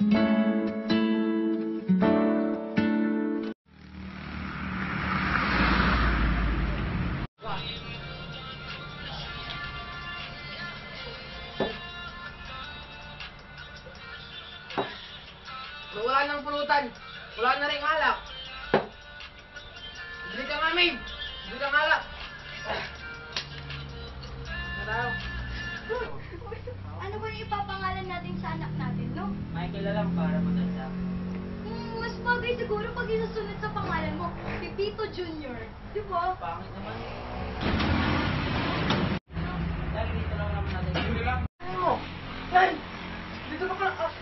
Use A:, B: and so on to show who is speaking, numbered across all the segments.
A: Wala nang pulutan. Wala na rin alak. Bili ka nga, Mabe. Bili ka ng alak. Tayo?
B: Ano ba yung ipapangalan natin sa anak natin, no?
C: Michael na lang para maganda.
B: Hmm, mas bagay siguro pag isusunod sa pangalan mo, Pipito Junior. Di ba?
C: Pangit naman. Dahil dito lang naman natin.
A: Ano? Yan! Dito ka pala. Ah.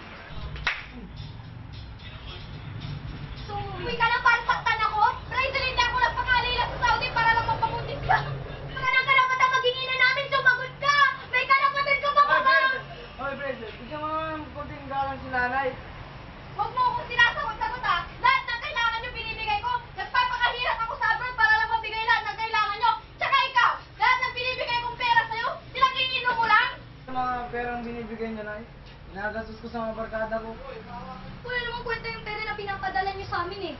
B: So, uwi ka na para saktan ako? Try din hindi ako nagpangalila sa Saudi para lang mapamutis ka. Mga nang karapatan maghingi na namin, sumagot ka! May karapatan ka pa ba?
A: Oy, Fred! Oy, Fred! Ng konting galang si nanay.
B: Huwag mo akong sinasagot-sagot ha! Lahat ng kailangan nyo binibigay ko! Nagpapakahirap ako sa abroad para lang mabigay lahat ng kailangan nyo! Tsaka ikaw! Lahat ng binibigay kong pera sa'yo, pinag-iinom mo lang!
A: Sa mga perang binibigay niya, nay, inagastos ko sa mga barkada ko.
B: Wala namang kwenta yung pera na pinapadala niyo sa amin eh.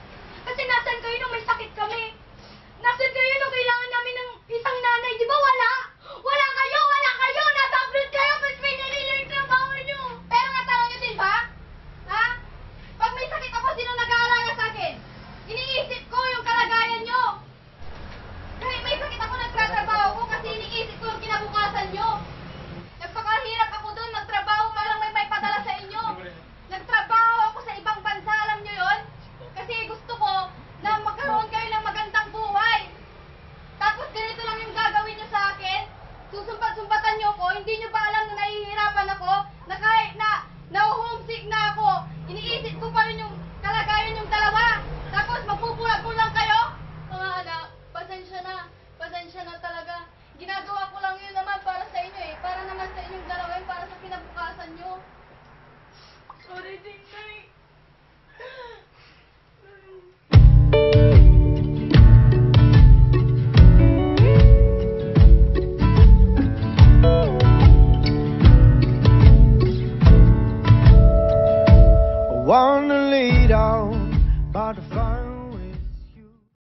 B: wanna lead on, but the fire.